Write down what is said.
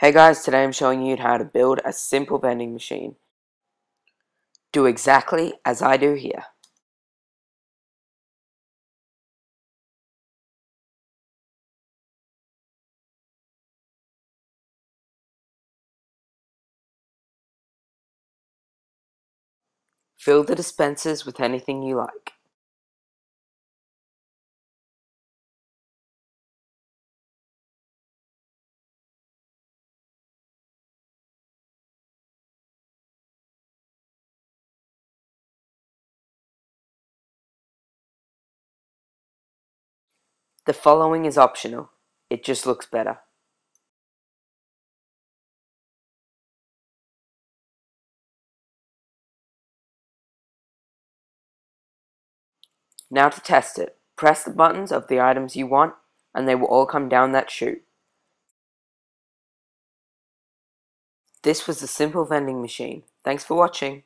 Hey guys, today I'm showing you how to build a simple vending machine. Do exactly as I do here. Fill the dispensers with anything you like. The following is optional, it just looks better. Now to test it, press the buttons of the items you want and they will all come down that chute. This was the simple vending machine. Thanks for watching.